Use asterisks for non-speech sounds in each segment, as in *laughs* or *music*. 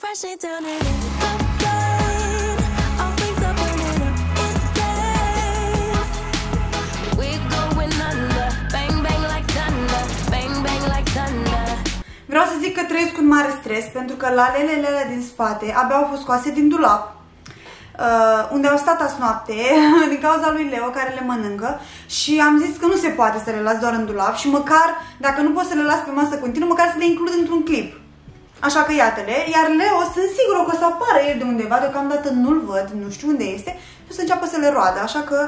Crashing down and in the rain. All things are burning up in flames. We're going under. Bang, bang like thunder. Bang, bang like thunder. Vreau să zic că trăiesc cu un mare stres pentru că lalelele alea din spate abia au fost scoase din dulap uh, unde au stat azi noapte *laughs* din cauza lui Leo care le mănâncă și am zis că nu se poate să le las doar în dulap și măcar, dacă nu pot să le las pe masă continuu, măcar să le includ într-un clip. Așa că iată-le, iar Leo sunt sigură că o să apară el de undeva, deocamdată nu-l văd, nu știu unde este, și o să înceapă să le roadă, așa că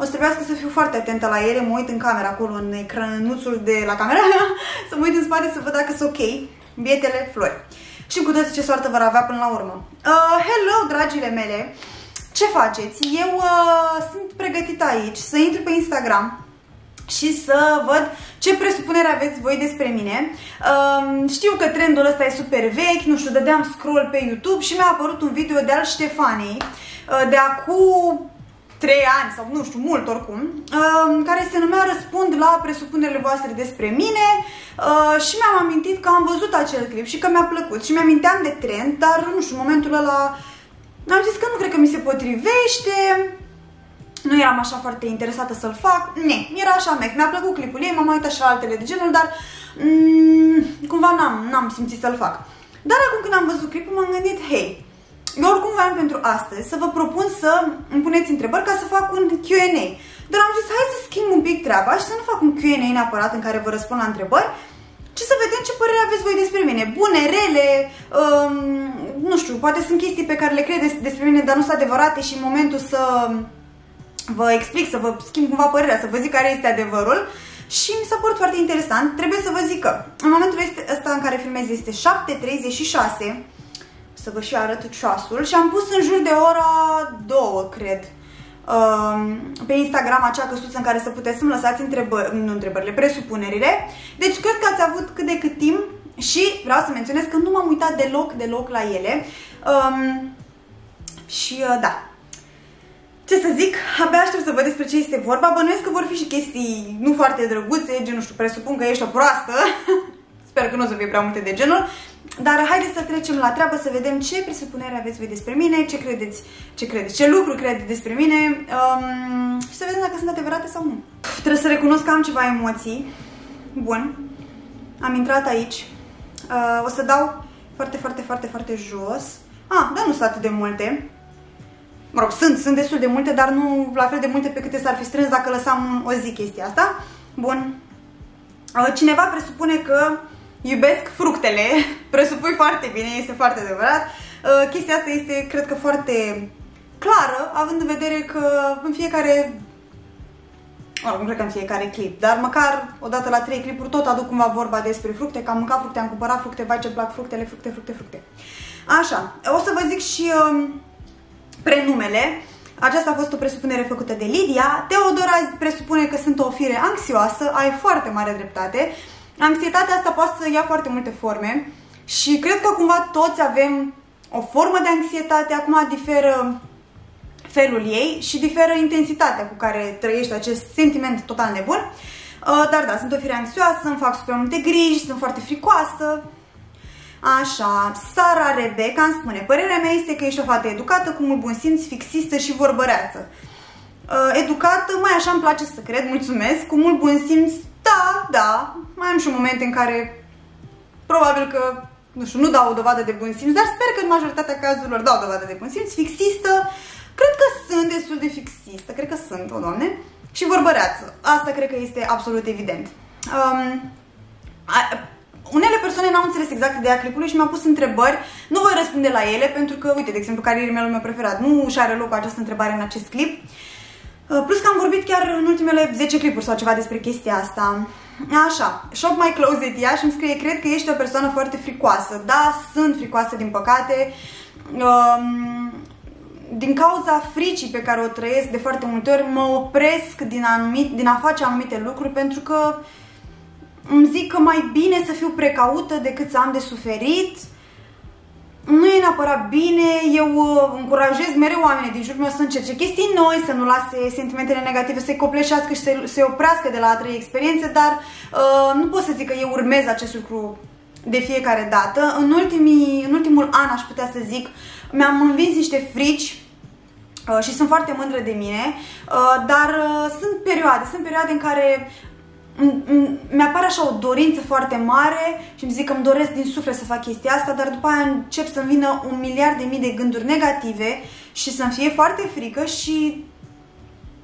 o să trebuiască să fiu foarte atentă la ele, mă uit în camera acolo, în ecranuțul de la camera, *laughs* să mă uit în spate să văd dacă sunt ok, bietele flori. Și cu toți ce soartă vor avea până la urmă. Uh, hello, dragile mele! Ce faceți? Eu uh, sunt pregătită aici să intru pe Instagram și să văd ce presupunere aveți voi despre mine. Uh, știu că trendul ăsta e super vechi, nu știu, dădeam scroll pe YouTube și mi-a apărut un video de al Ștefanei uh, de acum 3 ani sau nu știu, mult oricum, uh, care se numea Răspund la presupunerile voastre despre mine uh, și mi-am amintit că am văzut acel clip și că mi-a plăcut și mi-aminteam de trend, dar nu știu, în momentul ăla am zis că nu cred că mi se potrivește, nu eram așa foarte interesată să-l fac, ne, era așa mec, mi-a plăcut clipul ei, m-am mai uitat și la altele de genul, dar mm, cumva n-am, n-am simțit să-l fac. Dar acum când am văzut clipul m-am gândit, hei, eu oricum voiam pentru astăzi să vă propun să îmi puneți întrebări ca să fac un Q&A. Dar am zis, hai să schimb un pic treaba și să nu fac un Q&A neapărat în care vă răspund la întrebări, ci să vedem ce părere aveți voi despre mine. Bune, rele, um, nu știu, poate sunt chestii pe care le credeți despre mine, dar nu sunt adevărate și în momentul să vă explic, să vă schimb cumva părerea, să vă zic care este adevărul. Și mi s-a părut foarte interesant. Trebuie să vă zic că în momentul ăsta în care filmez este 7.36 să vă și arăt ceasul și am pus în jur de ora 2, cred, um, pe Instagram acea căsuță în care să puteți să-mi lăsați întrebări, nu întrebările, presupunerile. Deci cred că ați avut cât de cât timp și vreau să menționez că nu m-am uitat deloc, deloc la ele. Um, și uh, da, ce să zic, abia aștept să văd despre ce este vorba. Bănuiesc că vor fi și chestii nu foarte drăguțe, gen, nu știu, presupun că ești o proastă. *laughs* Sper că nu o să fie prea multe de genul. Dar haideți să trecem la treabă, să vedem ce presupunere aveți voi despre mine, ce credeți, ce credeți, ce lucruri credeți despre mine um, și să vedem dacă sunt adevărate sau nu. Trebuie să recunosc că am ceva emoții. Bun. Am intrat aici. Uh, o să dau foarte, foarte, foarte, foarte jos. Ah, dar nu sunt atât de multe. Mă rog, sunt, sunt destul de multe, dar nu la fel de multe pe câte s-ar fi strâns dacă lăsam o zi chestia asta. Bun. Uh, cineva presupune că iubesc fructele, *laughs* presupui foarte bine, este foarte adevărat. Uh, chestia asta este, cred că, foarte clară, având în vedere că în fiecare nu cred că în fiecare clip, dar măcar odată la trei clipuri tot aduc cumva vorba despre fructe, că am mâncat fructe, am cumpărat fructe, vai ce plac fructele, fructe, fructe, fructe. Așa, o să vă zic și um, prenumele. Aceasta a fost o presupunere făcută de Lidia. Teodora presupune că sunt o fire anxioasă, ai foarte mare dreptate. Anxietatea asta poate să ia foarte multe forme și cred că cumva toți avem o formă de anxietate, acum diferă felul ei și diferă intensitatea cu care trăiești acest sentiment total nebun. Uh, dar da, sunt o fire anxioasă, îmi fac super multe griji, sunt foarte fricoasă. Așa, Sara Rebecca îmi spune, părerea mea este că ești o fată educată, cu mult bun simț, fixistă și vorbăreață. Uh, educată, mai așa îmi place să cred, mulțumesc, cu mult bun simț, da, da, mai am și momente în care probabil că, nu știu, nu dau o dovadă de bun simț, dar sper că în majoritatea cazurilor dau dovadă de bun simț, fixistă, cred că sunt destul de fixistă, cred că sunt, o doamne, și vorbăreață. Asta cred că este absolut evident. Um, a, unele persoane n-au înțeles exact ideea clipului și mi-au pus întrebări. Nu voi răspunde la ele pentru că, uite, de exemplu, carierul meu meu preferat nu și are loc această întrebare în acest clip. Uh, plus că am vorbit chiar în ultimele 10 clipuri sau ceva despre chestia asta. Așa, Shop My Closet ea și îmi scrie, cred că ești o persoană foarte fricoasă. Da, sunt fricoasă din păcate. Um, din cauza fricii pe care o trăiesc de foarte multe ori, mă opresc din, anumit, din a face anumite lucruri pentru că îmi zic că mai bine să fiu precaută decât să am de suferit. Nu e neapărat bine, eu uh, încurajez mereu oamenii din jurul meu să încerce chestii noi, să nu lase sentimentele negative să-i copleșească și să-i oprească de la a trăi experiențe, dar uh, nu pot să zic că eu urmez acest lucru de fiecare dată. În, ultimii, în ultimul an, aș putea să zic, mi-am învins niște frici uh, și sunt foarte mândră de mine, uh, dar uh, sunt perioade, sunt perioade în care mi-apare așa o dorință foarte mare și îmi zic că îmi doresc din suflet să fac chestia asta, dar după aia încep să-mi vină un miliard de mii de gânduri negative și să-mi fie foarte frică și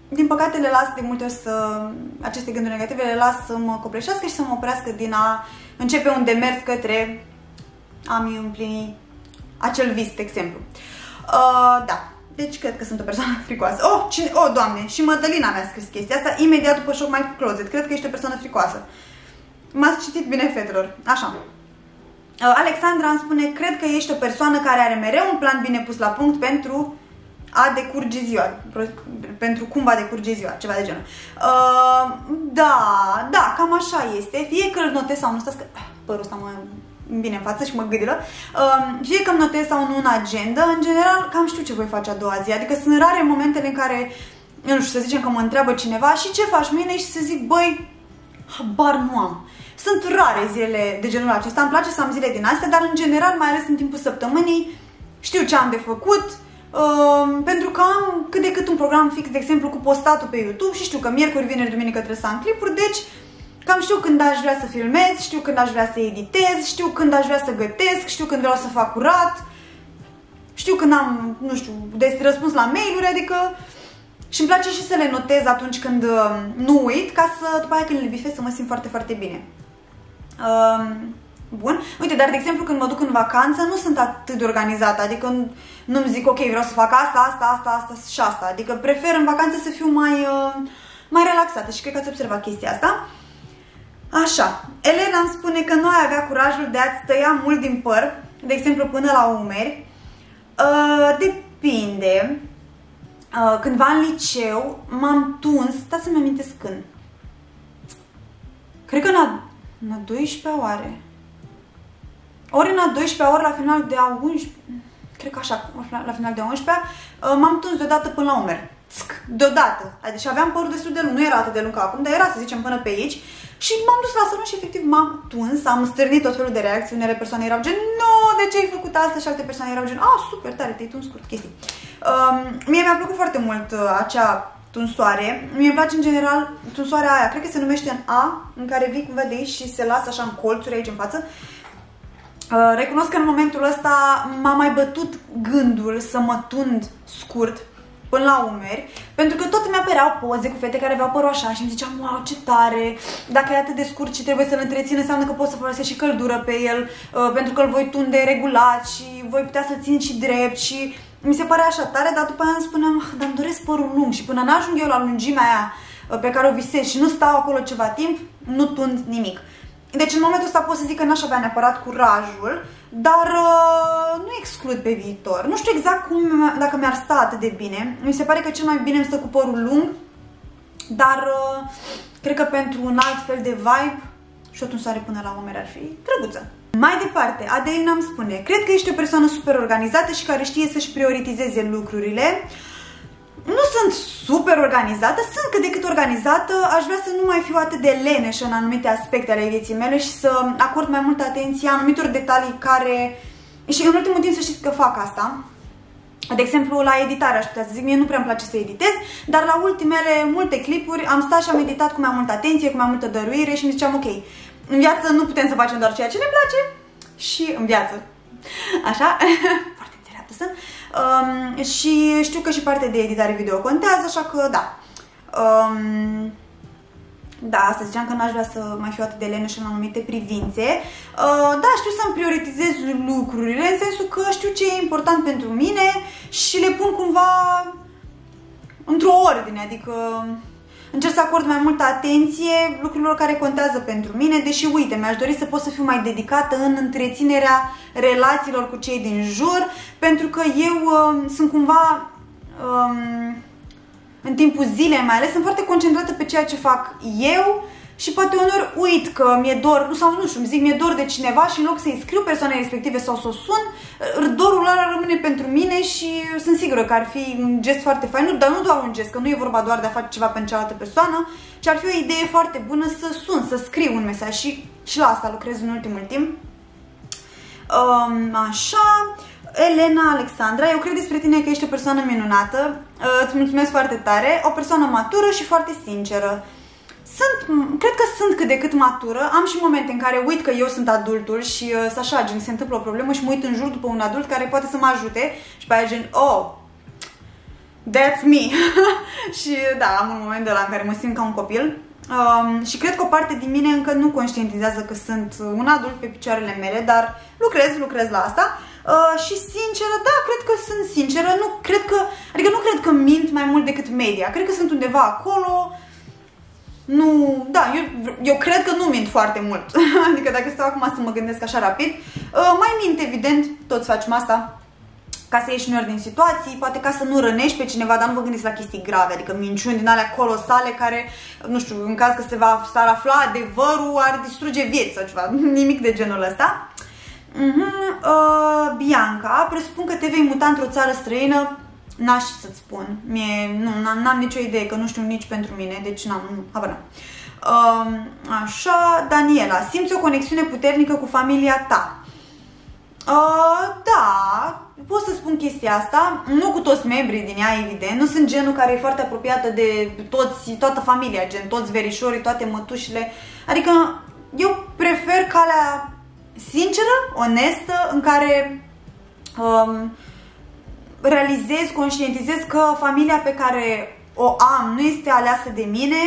din păcate le las de multe ori să, aceste gânduri negative le las să mă copleșească și să mă oprească din a începe un demers către a-mi împlini acel vis, de exemplu. Uh, da, deci cred că sunt o persoană *laughs* fricoasă. Oh, cine... oh, doamne, și Mădălina mi-a scris chestia asta imediat după Shock My Closet. Cred că ești o persoană fricoasă. M-ați citit bine, fetelor. Așa. Uh, Alexandra îmi spune, cred că ești o persoană care are mereu un plan bine pus la punct pentru a decurge ziua, pentru cum va decurge ziua, ceva de genul. Uh, da, da, cam așa este. Fie că îl notez sau nu, stați că părul ăsta mă bine în față și mă gâdilă. Uh, fie că îmi notez sau nu în agenda, în general cam știu ce voi face a doua zi. Adică sunt rare momentele în care, nu știu, să zicem că mă întreabă cineva și ce faci mâine și să zic, băi, habar nu am. Sunt rare zilele de genul acesta, îmi place să am zile din astea, dar în general, mai ales în timpul săptămânii, știu ce am de făcut, Uh, pentru că am cât de cât un program fix, de exemplu, cu postatul pe YouTube și știu că miercuri, vineri, duminică trebuie să am clipuri, deci cam știu când aș vrea să filmez, știu când aș vrea să editez, știu când aș vrea să gătesc, știu când vreau să fac curat, știu când am, nu știu, de răspuns la mail-uri, adică și îmi place și să le notez atunci când uh, nu uit, ca să după aia când le bifez să mă simt foarte, foarte bine. Uh, Bun. Uite, dar de exemplu când mă duc în vacanță nu sunt atât de organizată, adică nu-mi zic ok, vreau să fac asta, asta, asta, asta și asta. Adică prefer în vacanță să fiu mai, uh, mai relaxată și cred că ați observat chestia asta. Așa, Elena îmi spune că nu ai avea curajul de a-ți tăia mult din păr, de exemplu până la umeri. Uh, depinde. Uh, cândva în liceu m-am tuns, stați să-mi amintesc când. Cred că în a, în a 12 oare. Ori în a 12 ori la final de a 11, cred că așa, la final de a 11 uh, m-am tuns deodată până la umer. Deodată. Adică aveam părul destul de lung, nu era atât de lung ca acum, dar era, să zicem, până pe aici. Și m-am dus la salon și efectiv m-am tuns, am stârnit tot felul de reacții. Unele persoane erau gen, nu, de ce ai făcut asta? Și alte persoane erau gen, ah, super tare, te-ai tuns scurt, chestii. Um, mie mi-a plăcut foarte mult uh, acea tunsoare. Mie îmi place în general tunsoarea aia, cred că se numește în A, în care vii cumva de aici și se lasă așa în colțuri aici în față. Uh, recunosc că în momentul ăsta m-a mai bătut gândul să mă tund scurt până la umeri, pentru că tot mi-apăreau poze cu fete care aveau părul așa și îmi ziceam, wow, ce tare, dacă e atât de scurt și trebuie să-l întrețin, înseamnă că pot să folosesc și căldură pe el, uh, pentru că îl voi tunde regulat și voi putea să-l țin și drept și mi se pare așa tare, dar după aia îmi spuneam, ah, dar îmi doresc părul lung și până n-ajung eu la lungimea aia uh, pe care o visez și nu stau acolo ceva timp, nu tund nimic. Deci în momentul ăsta pot să zic că n-aș avea neapărat curajul, dar uh, nu exclud pe viitor. Nu știu exact cum, dacă mi-ar sta atât de bine. Mi se pare că cel mai bine îmi stă cu părul lung, dar uh, cred că pentru un alt fel de vibe și o tunsoare până la umeri ar fi drăguță. Mai departe, Adelina îmi spune, cred că ești o persoană super organizată și care știe să-și prioritizeze lucrurile. Uh, nu sunt super organizată, sunt cât de cât organizată, aș vrea să nu mai fiu atât de leneșă în anumite aspecte ale vieții mele și să acord mai multă atenție anumitor detalii care... Și în ultimul timp să știți că fac asta. De exemplu, la editare aș putea să zic, mie nu prea îmi place să editez, dar la ultimele multe clipuri am stat și am editat cu mai multă atenție, cu mai multă dăruire și mi ziceam, ok, în viață nu putem să facem doar ceea ce ne place și în viață. Așa? *laughs* Foarte înțeleaptă sunt. Um, și știu că și partea de editare video contează, așa că da. Um, da, asta ziceam că n-aș vrea să mai fiu atât de leneșă în anumite privințe. Uh, da, știu să-mi prioritizez lucrurile, în sensul că știu ce e important pentru mine și le pun cumva într-o ordine, adică încerc să acord mai multă atenție lucrurilor care contează pentru mine, deși, uite, mi-aș dori să pot să fiu mai dedicată în întreținerea relațiilor cu cei din jur, pentru că eu uh, sunt cumva... Um, în timpul zilei mai ales, sunt foarte concentrată pe ceea ce fac eu și poate unor uit că mi-e dor, nu sau nu știu, îmi zic mi-e dor de cineva și în loc să-i scriu persoanei respective sau să o sun, dorul ăla rămâne pentru mine și sunt sigură că ar fi un gest foarte fain, nu, dar nu doar un gest, că nu e vorba doar de a face ceva pentru cealaltă persoană, ci ar fi o idee foarte bună să sun, să scriu un mesaj și, și la asta lucrez în ultimul timp. Um, așa, Elena Alexandra, eu cred despre tine că ești o persoană minunată, uh, îți mulțumesc foarte tare, o persoană matură și foarte sinceră. Sunt, m- cred că sunt cât de cât matură, am și momente în care uit că eu sunt adultul și uh, să așa, gen, se întâmplă o problemă și mă uit în jur după un adult care poate să mă ajute și pe aia gen, oh, That's me. *laughs* și da, am un moment de la în care mă simt ca un copil. Um, și cred că o parte din mine încă nu conștientizează că sunt un adult pe picioarele mele, dar lucrez, lucrez la asta. Uh, și sinceră, da, cred că sunt sinceră, nu cred că, adică nu cred că mint mai mult decât media. Cred că sunt undeva acolo. Nu, da, eu, eu cred că nu mint foarte mult. *laughs* adică dacă stau acum să mă gândesc așa rapid, uh, mai mint evident, toți facem asta, ca să ieși uneori din situații, poate ca să nu rănești pe cineva, dar nu vă gândiți la chestii grave, adică minciuni din alea colosale care, nu știu, în caz că se va s-ar afla adevărul, ar distruge vieți sau ceva, *laughs* nimic de genul ăsta. Uh-huh. Uh, Bianca, presupun că te vei muta într-o țară străină, n-aș să-ți spun, Mie, nu, n-am, n-am nicio idee, că nu știu nici pentru mine, deci n-am, nu, habar n-am. Uh, așa, Daniela, simți o conexiune puternică cu familia ta. Uh, da, pot să spun chestia asta, nu cu toți membrii din ea, evident, nu sunt genul care e foarte apropiată de toți, toată familia, gen toți verișorii, toate mătușile, adică eu prefer calea sinceră, onestă, în care um, realizez, conștientizez că familia pe care o am nu este aleasă de mine,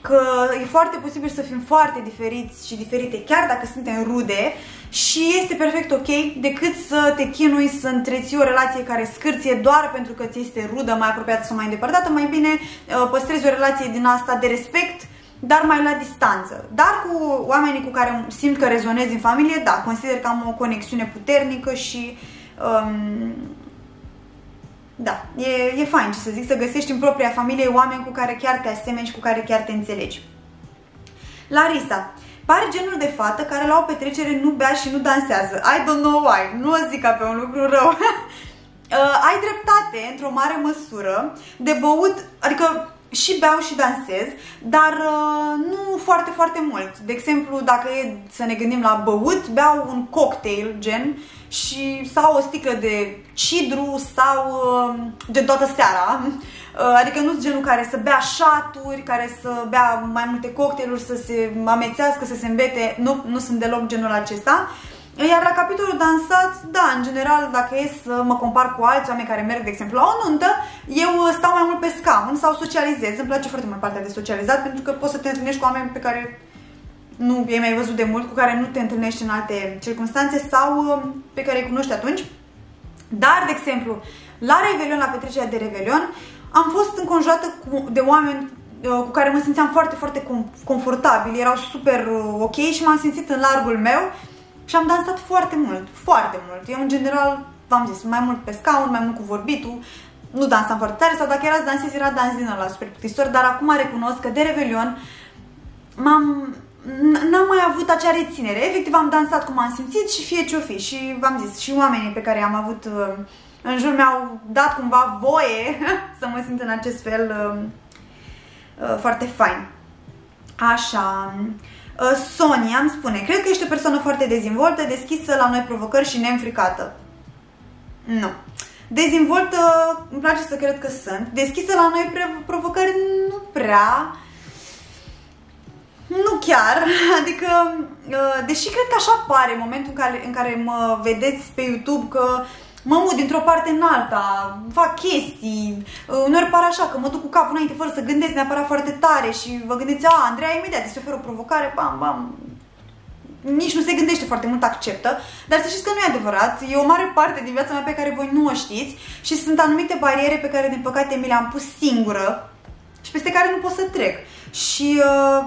că e foarte posibil să fim foarte diferiți și diferite, chiar dacă suntem rude și este perfect ok decât să te chinui să întreții o relație care scârție doar pentru că ți este rudă, mai apropiată sau mai îndepărtată, mai bine uh, păstrezi o relație din asta de respect, dar mai la distanță. Dar cu oamenii cu care simt că rezonez în familie, da, consider că am o conexiune puternică și um, da, e, e fain, ce să zic, să găsești în propria familie oameni cu care chiar te asemeni și cu care chiar te înțelegi. Larisa, pare genul de fată care la o petrecere nu bea și nu dansează. I don't know why, nu o zic ca pe un lucru rău. *laughs* uh, ai dreptate, într-o mare măsură, de băut, adică și beau și dansez, dar uh, nu foarte, foarte mult. De exemplu, dacă e să ne gândim la băut, beau un cocktail, gen, și sau o sticlă de cidru sau uh, gen toată seara. *laughs* Uh, adică nu sunt genul care să bea șaturi, care să bea mai multe cocktailuri, să se amețească, să se îmbete. Nu, nu sunt deloc genul acesta. Iar la capitolul dansat, da, în general, dacă e să mă compar cu alți oameni care merg, de exemplu, la o nuntă, eu stau mai mult pe scaun sau socializez. Îmi place foarte mult partea de socializat pentru că poți să te întâlnești cu oameni pe care nu i-ai mai văzut de mult, cu care nu te întâlnești în alte circunstanțe sau um, pe care îi cunoști atunci. Dar, de exemplu, la Revelion, la petrecerea de Revelion, am fost înconjurată cu, de oameni uh, cu care mă simțeam foarte, foarte confortabil, erau super uh, ok și m-am simțit în largul meu și am dansat foarte mult, foarte mult. Eu, în general, v-am zis, mai mult pe scaun, mai mult cu vorbitul, nu dansam foarte tare sau dacă era să dansez, era dans din ăla super plictisitor, dar acum recunosc că de Revelion m-am n-am mai avut acea reținere. Efectiv am dansat cum am simțit și fie ce-o fi. Și v-am zis, și oamenii pe care am avut uh, în jur mi-au dat cumva voie *laughs* să mă simt în acest fel uh, uh, foarte fain. Așa. Sonia îmi spune, cred că ești o persoană foarte dezvoltă, deschisă la noi provocări și neînfricată. Nu. Dezvoltă, îmi place să cred că sunt. Deschisă la noi provocări nu prea. Nu chiar, *laughs* adică, uh, deși cred că așa pare în momentul în care, în care mă vedeți pe YouTube că mă mut dintr-o parte în alta, fac chestii, uh, uneori pare așa că mă duc cu capul înainte fără să gândesc neapărat foarte tare și vă gândiți, a, Andreea imediat îți oferă o provocare, bam, bam, nici nu se gândește foarte mult, acceptă, dar să știți că nu e adevărat, e o mare parte din viața mea pe care voi nu o știți și sunt anumite bariere pe care din păcate mi le-am pus singură și peste care nu pot să trec. Și uh,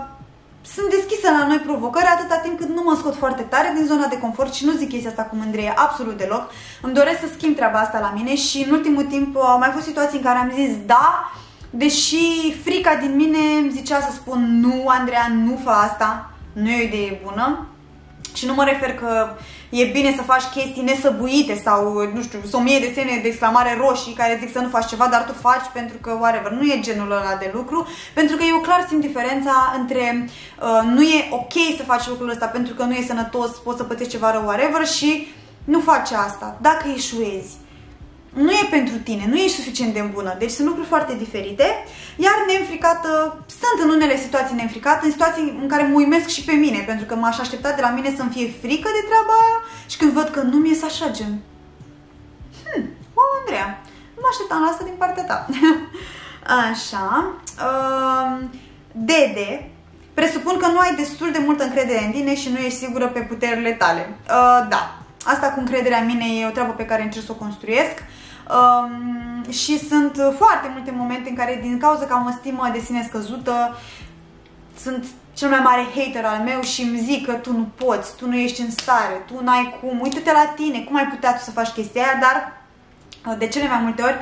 sunt deschisă la noi provocări atâta timp cât nu mă scot foarte tare din zona de confort și nu zic chestia asta cu mândrie absolut deloc. Îmi doresc să schimb treaba asta la mine și în ultimul timp au mai fost situații în care am zis da, deși frica din mine îmi zicea să spun nu, Andreea, nu fă asta, nu e o idee bună. Și nu mă refer că e bine să faci chestii nesăbuite sau, nu știu, o mie de semne de exclamare roșii care zic să nu faci ceva, dar tu faci pentru că, whatever, nu e genul ăla de lucru, pentru că eu clar simt diferența între uh, nu e ok să faci lucrul ăsta pentru că nu e sănătos, poți să pătești ceva rău, whatever, și nu faci asta, dacă eșuezi, nu e pentru tine, nu ești suficient de bună. Deci sunt lucruri foarte diferite. Iar neînfricată, sunt în unele situații neînfricată, în situații în care mă uimesc și pe mine, pentru că m-aș aștepta de la mine să-mi fie frică de treaba aia și când văd că nu mi ies așa, gen... Hmm, wow, Andreea, nu mă așteptam la asta din partea ta. *laughs* așa. Uh, Dede, presupun că nu ai destul de multă încredere în tine și nu ești sigură pe puterile tale. Uh, da, asta cu încrederea în mine e o treabă pe care încerc să o construiesc. Um, și sunt foarte multe momente în care, din cauza că am o stimă de sine scăzută, sunt cel mai mare hater al meu și îmi zic că tu nu poți, tu nu ești în stare, tu n-ai cum, uite-te la tine, cum ai putea tu să faci chestia aia, dar uh, de cele mai multe ori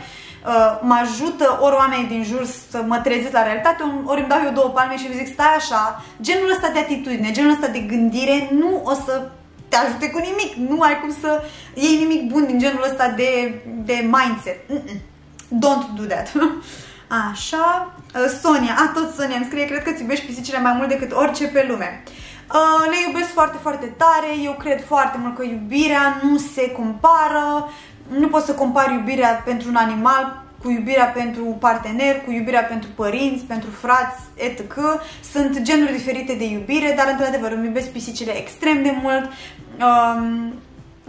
uh, mă ajută ori oamenii din jur să mă trezesc la realitate, ori îmi dau eu două palme și îmi zic stai așa, genul ăsta de atitudine, genul ăsta de gândire nu o să te ajute cu nimic. Nu ai cum să iei nimic bun din genul ăsta de, de mindset. Mm-mm. Don't do that. *laughs* Așa. Uh, Sonia, a, tot Sonia îmi scrie, cred că îți iubești pisicile mai mult decât orice pe lume. Uh, le iubesc foarte, foarte tare, eu cred foarte mult că iubirea nu se compară, nu poți să compari iubirea pentru un animal cu iubirea pentru partener, cu iubirea pentru părinți, pentru frați, etc. Sunt genuri diferite de iubire, dar într-adevăr îmi iubesc pisicile extrem de mult. Um,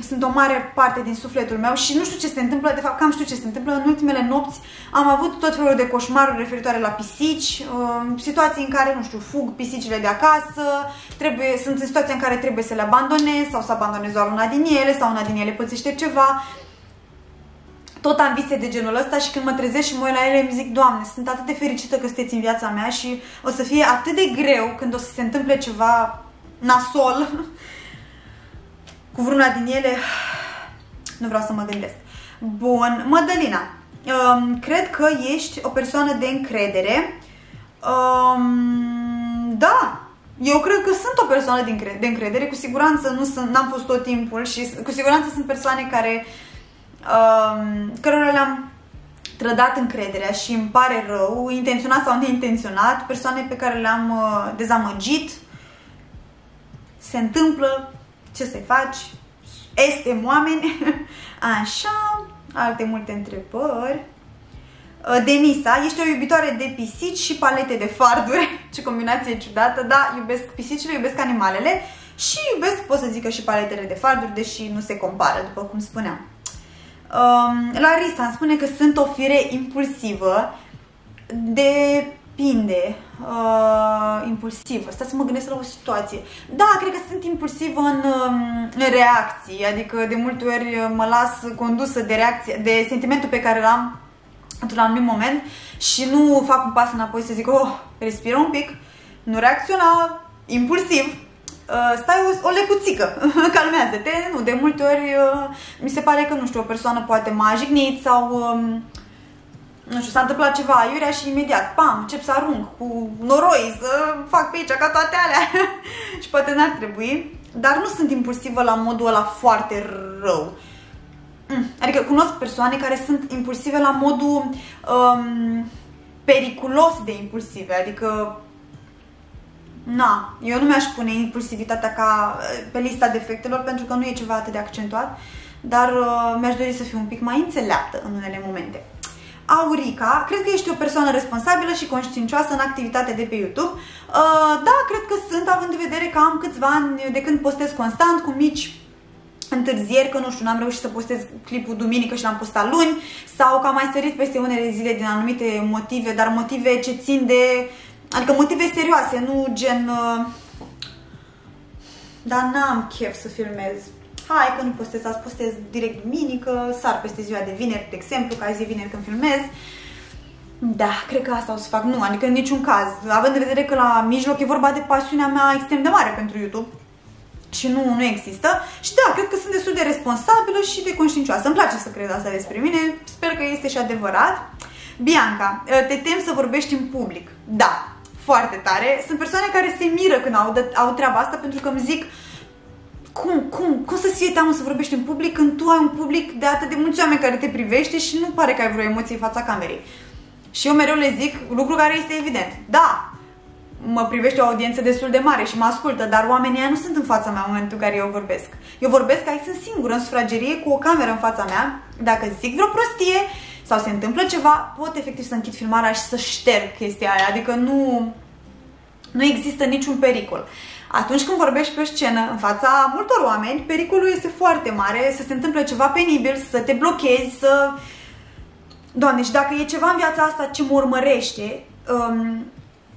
sunt o mare parte din sufletul meu și nu știu ce se întâmplă, de fapt cam știu ce se întâmplă. În ultimele nopți am avut tot felul de coșmaruri referitoare la pisici, um, situații în care, nu știu, fug pisicile de acasă, trebuie, sunt în situația în care trebuie să le abandonez sau să abandonez doar una din ele sau una din ele pățește ceva tot am vise de genul ăsta și când mă trezesc și mă uit la ele, îmi zic, Doamne, sunt atât de fericită că sunteți în viața mea și o să fie atât de greu când o să se întâmple ceva nasol *laughs* cu vreuna din ele. Nu vreau să mă gândesc. Bun, Mădălina, um, cred că ești o persoană de încredere. Um, da, eu cred că sunt o persoană de încredere, cu siguranță nu sunt, n-am fost tot timpul și cu siguranță sunt persoane care uh, um, cărora le-am trădat încrederea și îmi pare rău, intenționat sau neintenționat, persoane pe care le-am uh, dezamăgit, se întâmplă, ce să-i faci, este oameni, *laughs* așa, alte multe întrebări. Uh, Denisa, ești o iubitoare de pisici și palete de farduri. *laughs* Ce combinație ciudată, da, iubesc pisicile, iubesc animalele și iubesc, pot să zic că și paletele de farduri, deși nu se compară, după cum spuneam. Um, Larisa îmi spune că sunt o fire impulsivă. Depinde. Uh, impulsivă. Stai să mă gândesc la o situație. Da, cred că sunt impulsivă în, um, în reacții. Adică de multe ori mă las condusă de reacție, de sentimentul pe care l-am într-un anumit moment și nu fac un pas înapoi să zic, oh, respiră un pic, nu reacționa impulsiv, Uh, stai o, o lecuțică, *laughs* calmează-te, nu, de multe ori uh, mi se pare că, nu știu, o persoană poate m-a jignit sau, um, nu știu, s-a întâmplat ceva iurea și imediat, pam, încep să arunc cu noroi, să fac pe aici ca toate alea *laughs* și poate n-ar trebui, dar nu sunt impulsivă la modul ăla foarte rău. Mm, adică cunosc persoane care sunt impulsive la modul um, periculos de impulsive, adică Na, eu nu mi-aș pune impulsivitatea ca pe lista defectelor pentru că nu e ceva atât de accentuat, dar uh, mi-aș dori să fiu un pic mai înțeleaptă în unele momente. Aurica, cred că ești o persoană responsabilă și conștiincioasă în activitatea de pe YouTube. Uh, da, cred că sunt, având în vedere că am câțiva ani de când postez constant, cu mici întârzieri, că nu știu, n-am reușit să postez clipul duminică și l-am postat luni, sau că am mai sărit peste unele zile din anumite motive, dar motive ce țin de Adică motive serioase, nu gen... Uh, dar n-am chef să filmez. Hai că nu postez azi, postez direct duminică, sar peste ziua de vineri, de exemplu, ca zi vineri când filmez. Da, cred că asta o să fac. Nu, adică în niciun caz. Având în vedere că la mijloc e vorba de pasiunea mea extrem de mare pentru YouTube și nu, nu există. Și da, cred că sunt destul de responsabilă și de conștiincioasă. Îmi place să cred asta despre mine. Sper că este și adevărat. Bianca, te tem să vorbești în public. Da, foarte tare. Sunt persoane care se miră când au, au treaba asta pentru că îmi zic cum, cum, cum să-ți fie teamă să vorbești în public când tu ai un public de atât de mulți oameni care te privește și nu pare că ai vreo emoție în fața camerei. Și eu mereu le zic lucru care este evident. Da, mă privește o audiență destul de mare și mă ascultă, dar oamenii ăia nu sunt în fața mea în momentul în care eu vorbesc. Eu vorbesc aici sunt singură în sufragerie cu o cameră în fața mea. Dacă zic vreo prostie sau se întâmplă ceva, pot efectiv să închid filmarea și să șterg chestia aia. Adică nu, nu există niciun pericol. Atunci când vorbești pe o scenă în fața multor oameni, pericolul este foarte mare să se întâmple ceva penibil, să te blochezi, să... Doamne, și dacă e ceva în viața asta ce mă urmărește, um,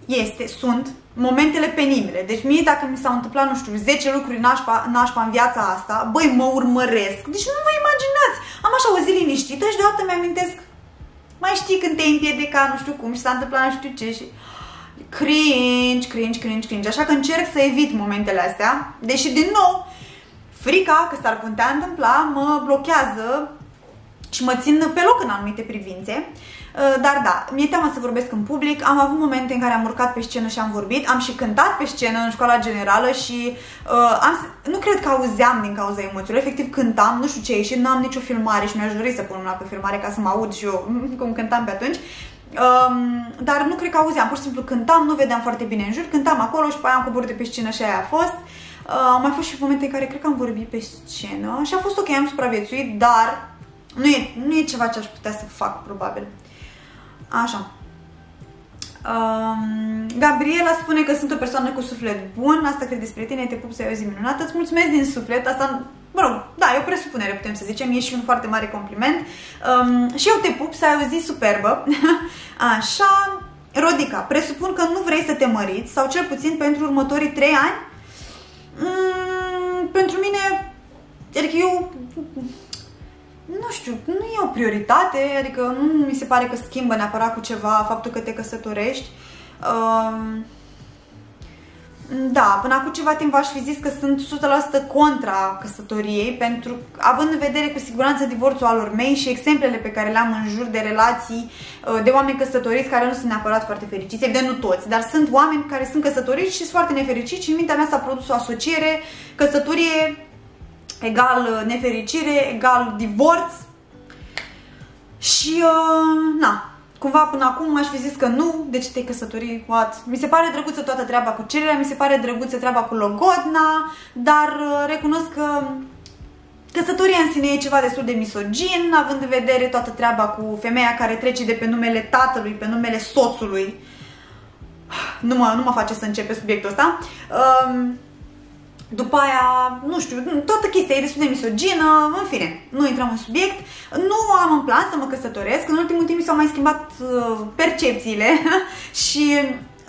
este, sunt momentele penibile. Deci mie dacă mi s-au întâmplat, nu știu, 10 lucruri nașpa, nașpa în viața asta, băi, mă urmăresc. Deci nu vă imaginați. Am așa o zi liniștită și deodată mi-amintesc mai știi când te-ai împiedicat, nu știu cum, și s-a întâmplat nu știu ce și cringe, cringe, cringe, cringe. Așa că încerc să evit momentele astea, deși din nou frica că s-ar putea întâmpla mă blochează și mă țin pe loc în anumite privințe. Uh, dar da, mi-e teamă să vorbesc în public. Am avut momente în care am urcat pe scenă și am vorbit. Am și cântat pe scenă în școala generală și uh, am, nu cred că auzeam din cauza emoțiilor. Efectiv cântam, nu știu ce ieșit, nu am nicio filmare și mi-aș dori să pun una pe filmare ca să mă aud și eu *laughs* cum cântam pe atunci. Um, dar nu cred că auzeam, pur și simplu cântam, nu vedeam foarte bine în jur, cântam acolo și pe aia am coborât de pe scenă și aia a fost. Uh, au mai fost și momente în care cred că am vorbit pe scenă și a fost ok, am supraviețuit, dar nu e, nu e ceva ce aș putea să fac, probabil. Așa. Um, Gabriela spune că sunt o persoană cu suflet bun, asta cred despre tine, te pup să ai o zi minunată, îți mulțumesc din suflet, asta, mă rog, da, e o presupunere, putem să zicem, e și un foarte mare compliment. Um, și eu te pup să ai o zi superbă. *laughs* Așa, Rodica, presupun că nu vrei să te măriți, sau cel puțin pentru următorii trei ani? Mm, pentru mine, adică eu nu știu, nu e o prioritate, adică nu mi se pare că schimbă neapărat cu ceva faptul că te căsătorești. Um, da, până acum ceva timp v-aș fi zis că sunt 100% contra căsătoriei, pentru având în vedere cu siguranță divorțul alor mei și exemplele pe care le-am în jur de relații uh, de oameni căsătoriți care nu sunt neapărat foarte fericiți, evident nu toți, dar sunt oameni care sunt căsătoriți și sunt foarte nefericiți și în mintea mea s-a produs o asociere, căsătorie egal uh, nefericire, egal divorț și, uh, na, cumva până acum aș fi zis că nu, de ce te-ai căsătorit, what? Mi se pare drăguță toată treaba cu cererea, mi se pare drăguță treaba cu logodna, dar uh, recunosc că căsătoria în sine e ceva destul de misogin, având în vedere toată treaba cu femeia care trece de pe numele tatălui, pe numele soțului. Nu mă, nu mă face să începe subiectul ăsta. Um, după aia, nu știu, toată chestia e destul de misogină, în fine, nu intrăm în subiect. Nu am în plan să mă căsătoresc, în ultimul timp mi s-au mai schimbat uh, percepțiile *laughs* și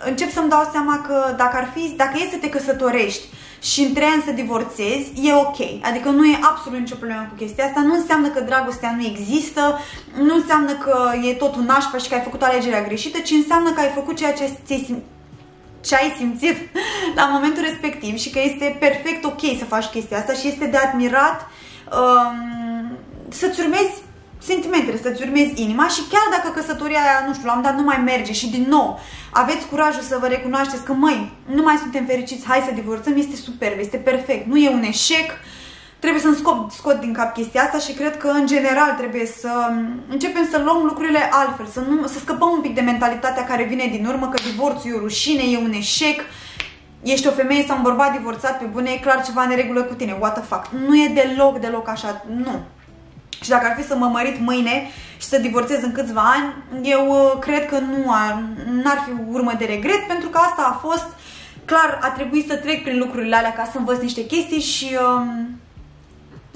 încep să-mi dau seama că dacă ar fi, dacă e să te căsătorești și în trei ani să divorțezi, e ok. Adică nu e absolut nicio problemă cu chestia asta. Nu înseamnă că dragostea nu există, nu înseamnă că e totul nașpa și că ai făcut alegerea greșită, ci înseamnă că ai făcut ceea ce ți ce ai simțit *laughs* la momentul respectiv și că este perfect ok să faci chestia asta și este de admirat um, să-ți urmezi sentimentele, să-ți urmezi inima și chiar dacă căsătoria aia, nu știu, la un dat nu mai merge și din nou aveți curajul să vă recunoașteți că, măi, nu mai suntem fericiți, hai să divorțăm, este superb, este perfect, nu e un eșec, trebuie să-mi scot, scot din cap chestia asta și cred că în general trebuie să începem să luăm lucrurile altfel, să, nu, să scăpăm un pic de mentalitatea care vine din urmă că divorțul e o rușine, e un eșec, ești o femeie sau un bărbat divorțat pe bune, e clar ceva în regulă cu tine, what the fuck. Nu e deloc, deloc așa, nu. Și dacă ar fi să mă mărit mâine și să divorțez în câțiva ani, eu uh, cred că nu ar, n-ar fi urmă de regret, pentru că asta a fost, clar, a trebuit să trec prin lucrurile alea ca să învăț niște chestii și... Um,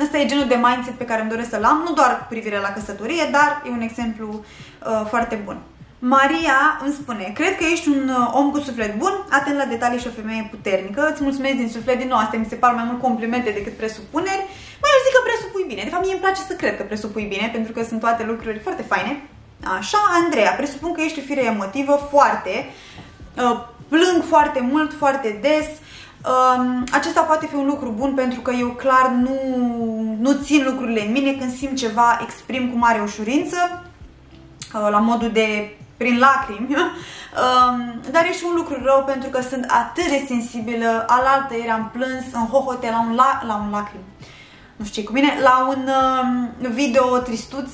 Asta e genul de mindset pe care îmi doresc să-l am, nu doar cu privire la căsătorie, dar e un exemplu uh, foarte bun. Maria îmi spune, cred că ești un uh, om cu suflet bun, atent la detalii și o femeie puternică. Îți mulțumesc din suflet din nou, astea mi se par mai mult complimente decât presupuneri. Mai eu zic că presupui bine. De fapt, mie îmi place să cred că presupui bine, pentru că sunt toate lucruri foarte faine. Așa, Andreea, presupun că ești o fire emotivă foarte, uh, plâng foarte mult, foarte des, Um, acesta poate fi un lucru bun pentru că eu clar nu, nu țin lucrurile în mine, când simt ceva exprim cu mare ușurință, uh, la modul de prin lacrimi, *laughs* um, dar e și un lucru rău pentru că sunt atât de sensibilă, alaltă ieri am plâns în hohote la un, la, la un lacrim, nu știu ce cu mine, la un um, video tristuț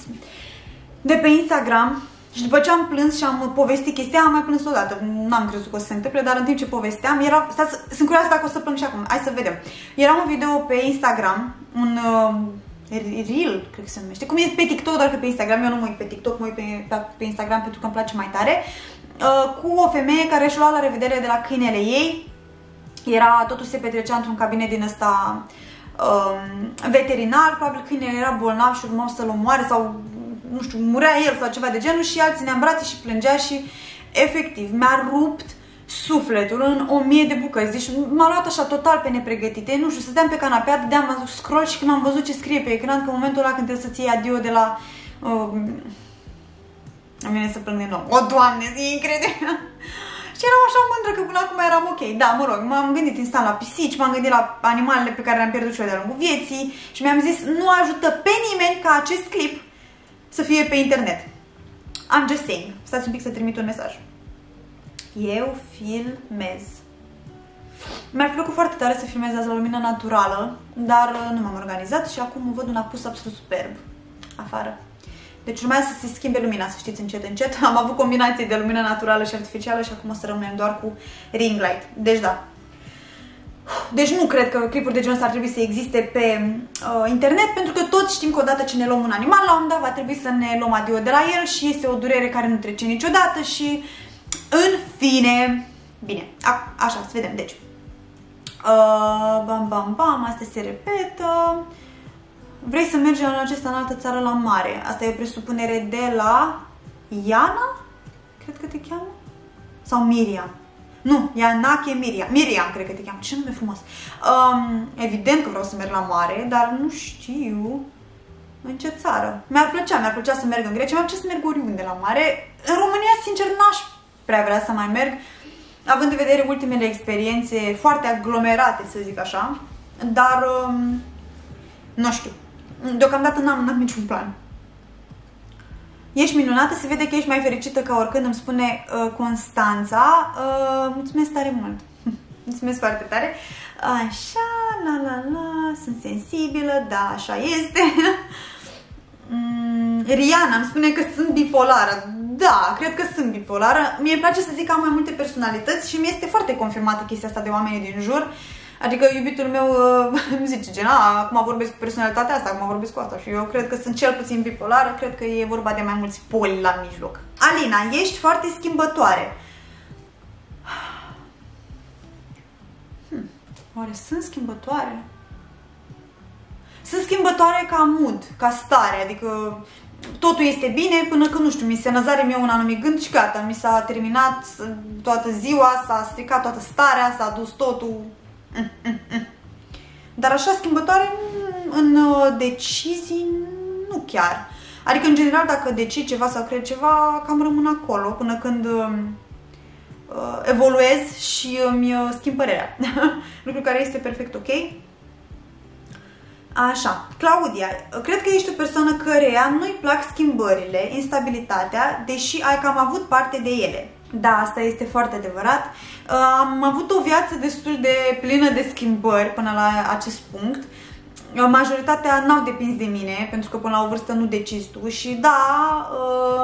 de pe Instagram Și după ce am plâns și am povestit chestia, am mai plâns odată. N-am crezut că o să se întâmple, dar în timp ce povesteam, era... Stați, sunt curioasă dacă o să plâng și acum. Hai să vedem. Era un video pe Instagram, un uh, Reel, cred că se numește. Cum e pe TikTok, doar că pe Instagram. Eu nu mă uit pe TikTok, mă uit pe, pe, pe Instagram pentru că îmi place mai tare. Uh, cu o femeie care și-a luat la revedere de la câinele ei. Era, totul se petrecea într-un cabinet din ăsta um, veterinar, probabil câinele era bolnav și urmau să-l omoare sau nu știu, murea el sau ceva de genul și alții ne-am brațe și plângea și efectiv mi-a rupt sufletul în o mie de bucăți. Deci m-a luat așa total pe nepregătite. Nu știu, stăteam pe canapea, dădeam scroll și când am văzut ce scrie pe ecran, că în momentul ăla când trebuie să-ți iei adio de la... Uh, îmi vine să plâng din nou. O, Doamne, e incredibil! *laughs* Și eram așa mândră că până acum eram ok. Da, mă rog, m-am gândit instant la pisici, m-am gândit la animalele pe care le-am pierdut și eu de-a lungul vieții și mi-am zis, nu ajută pe nimeni ca acest clip să fie pe internet. I'm just saying. Stați un pic să trimit un mesaj. Eu filmez. Mi-ar plăcut foarte tare să filmez azi la lumină naturală, dar uh, nu m-am organizat și acum văd un apus absolut superb afară. Deci urmează să se schimbe lumina, să știți, încet, încet. *laughs* Am avut combinații de lumină naturală și artificială și acum o să rămânem doar cu ring light. Deci da. Deci nu cred că clipuri de genul ăsta ar trebui să existe pe uh, internet, pentru că toți știm că odată ce ne luăm un animal, la un moment dat va trebui să ne luăm adio de la el și este o durere care nu trece niciodată și în fine, bine, a, așa, să vedem, deci. Uh, bam, bam, bam, asta se repetă. Vrei să mergem în acesta în altă țară la mare. Asta e o presupunere de la Iana? Cred că te cheamă? Sau Miriam? Nu, Ianache Miriam. Miriam, cred că te cheamă. Ce nume frumos. Um, evident că vreau să merg la mare, dar nu știu în ce țară. Mi-ar plăcea, mi-ar plăcea să merg în Grecia, mi-ar plăcea să merg oriunde la mare. În România, sincer, n-aș prea vrea să mai merg, având în vedere ultimele experiențe foarte aglomerate, să zic așa, dar um, nu știu, deocamdată n-am, n-am niciun plan. Ești minunată, se vede că ești mai fericită ca oricând, îmi spune uh, Constanța. Uh, mulțumesc tare mult! *laughs* mulțumesc foarte tare! Așa, la la la, sunt sensibilă, da, așa este. *laughs* mm, Riana îmi spune că sunt bipolară. Da, cred că sunt bipolară. Mie îmi place să zic că am mai multe personalități și mi este foarte confirmată chestia asta de oamenii din jur. Adică iubitul meu uh, *laughs* îmi zice gen, a, acum vorbesc cu personalitatea asta, acum vorbesc cu asta și eu cred că sunt cel puțin bipolară, cred că e vorba de mai mulți poli la mijloc. Alina, ești foarte schimbătoare. *sighs* Hmm, oare sunt schimbătoare? Sunt schimbătoare ca mood, ca stare, adică totul este bine până când, nu știu, mi se năzare mie un anumit gând și gata, mi s-a terminat toată ziua, s-a stricat toată starea, s-a dus totul. Mm, mm, mm. Dar așa schimbătoare în uh, decizii nu chiar. Adică, în general, dacă decid ceva sau cred ceva, cam rămân acolo până când uh, uh evoluez și îmi uh, schimb părerea. *laughs* Lucru care este perfect ok. Așa, Claudia, cred că ești o persoană căreia nu-i plac schimbările, instabilitatea, deși ai cam avut parte de ele. Da, asta este foarte adevărat. Am avut o viață destul de plină de schimbări până la acest punct. Majoritatea n-au depins de mine, pentru că până la o vârstă nu decizi tu și da,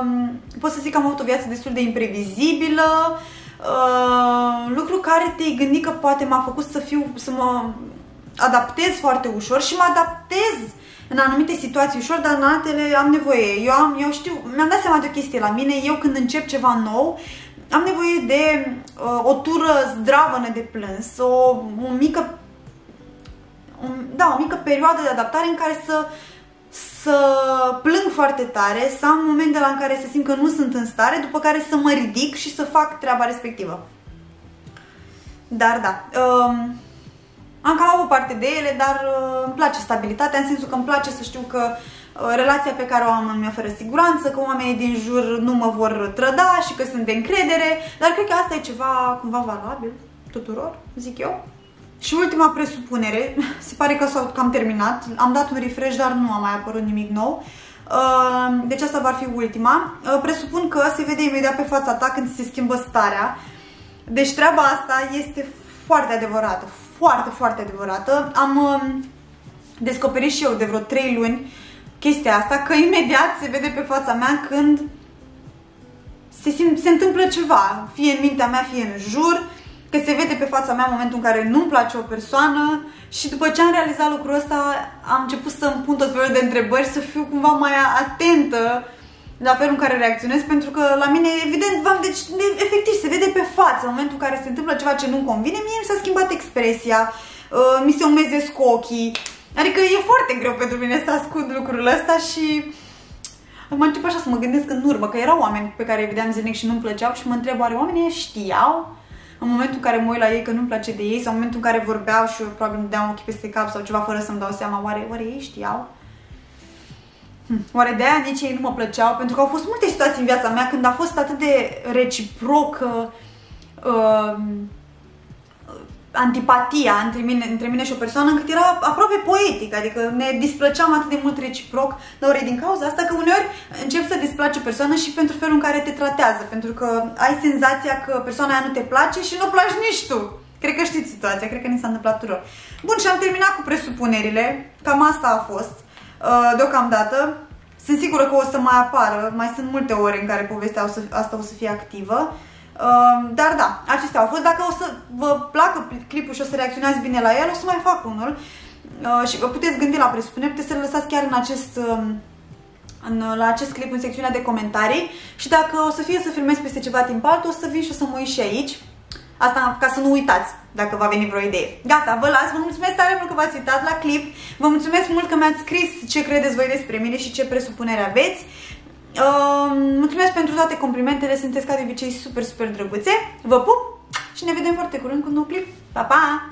um, pot să zic că am avut o viață destul de imprevizibilă, uh, lucru care te-ai gândit că poate m-a făcut să fiu, să mă adaptez foarte ușor și mă adaptez în anumite situații ușor, dar în altele am nevoie. Eu, am, eu știu, mi-am dat seama de o chestie la mine, eu când încep ceva nou, am nevoie de uh, o tură zdravănă de plâns, o, o mică un, da, o mică perioadă de adaptare în care să să plâng foarte tare, să am momentele în care să simt că nu sunt în stare, după care să mă ridic și să fac treaba respectivă. Dar da, um, am cam avut parte de ele, dar uh, îmi place stabilitatea, în sensul că îmi place să știu că uh, relația pe care o am îmi oferă siguranță, că oamenii din jur nu mă vor trăda și că sunt de încredere, dar cred că asta e ceva cumva valabil tuturor, zic eu. Și ultima presupunere, *laughs* se pare că s-au cam terminat, am dat un refresh, dar nu a mai apărut nimic nou. Uh, deci asta va fi ultima. Presupun că se vede imediat pe fața ta când se schimbă starea. Deci treaba asta este foarte adevărată, foarte, foarte adevărată. Am um, descoperit și eu de vreo 3 luni chestia asta, că imediat se vede pe fața mea când se, simt, se întâmplă ceva, fie în mintea mea, fie în jur, că se vede pe fața mea în momentul în care nu-mi place o persoană și după ce am realizat lucrul ăsta am început să-mi pun tot felul de întrebări, să fiu cumva mai atentă la felul în care reacționez, pentru că la mine, evident, v-am, deci, efectiv, se vede pe față, în momentul în care se întâmplă ceva ce nu-mi convine, mie mi s-a schimbat expresia, uh, mi se umezesc ochii, adică e foarte greu pentru mine să ascund lucrul ăsta și am început așa să mă gândesc în urmă, că erau oameni pe care îi vedeam zilnic și nu-mi plăceau și mă întreb, oare oamenii știau în momentul în care mă uit la ei că nu-mi place de ei sau în momentul în care vorbeau și eu probabil îmi deam ochii peste cap sau ceva fără să-mi dau seama, oare, oare ei știau? Hm. Oare de aia nici ei nu mă plăceau? Pentru că au fost multe situații în viața mea când a fost atât de reciproc uh, uh, antipatia între mine, între mine și o persoană încât era aproape poetic, adică ne displăceam atât de mult reciproc, dar ori din cauza asta că uneori încep să displace o persoană și pentru felul în care te tratează, pentru că ai senzația că persoana aia nu te place și nu placi nici tu. Cred că știți situația, cred că ni s-a întâmplat tuturor. Bun, și am terminat cu presupunerile, cam asta a fost. Uh, deocamdată. Sunt sigură că o să mai apară, mai sunt multe ore în care povestea asta o să fie activă. Uh, dar da, acestea au fost. Dacă o să vă placă clipul și o să reacționați bine la el, o să mai fac unul. Uh, și vă puteți gândi la presupuneri, puteți să le lăsați chiar în acest, um, în, la acest clip în secțiunea de comentarii și dacă o să fie să filmez peste ceva timp altul, o să vin și o să mă uit și aici. Asta ca să nu uitați dacă va veni vreo idee. Gata, vă las, vă mulțumesc tare mult că v-ați uitat la clip, vă mulțumesc mult că mi-ați scris ce credeți voi despre mine și ce presupunere aveți. Uh, mulțumesc pentru toate complimentele, sunteți ca de obicei super, super drăguțe. Vă pup și ne vedem foarte curând cu un nou clip. Pa, pa!